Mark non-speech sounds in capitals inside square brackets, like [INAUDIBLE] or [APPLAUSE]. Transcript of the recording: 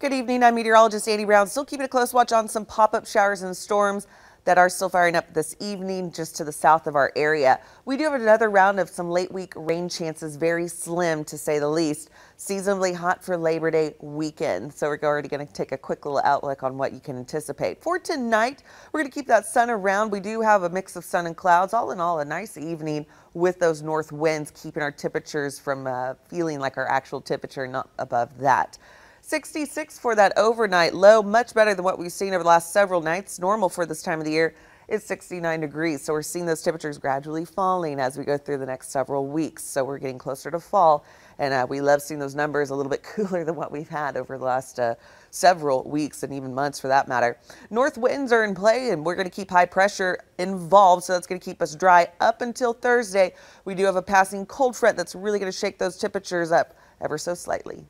Good evening. I'm meteorologist Andy Brown. Still keeping a close watch on some pop-up showers and storms that are still firing up this evening just to the south of our area. We do have another round of some late week rain chances, very slim to say the least. Seasonably hot for Labor Day weekend. So we're already going to take a quick little outlook on what you can anticipate. For tonight, we're going to keep that sun around. We do have a mix of sun and clouds. All in all, a nice evening with those north winds, keeping our temperatures from uh, feeling like our actual temperature, not above that. 66 for that overnight low, much better than what we've seen over the last several nights. Normal for this time of the year is 69 degrees. So we're seeing those temperatures gradually falling as we go through the next several weeks. So we're getting closer to fall. And uh, we love seeing those numbers a little bit [LAUGHS] cooler than what we've had over the last uh, several weeks and even months for that matter. North winds are in play and we're going to keep high pressure involved. So that's going to keep us dry up until Thursday. We do have a passing cold front that's really going to shake those temperatures up ever so slightly.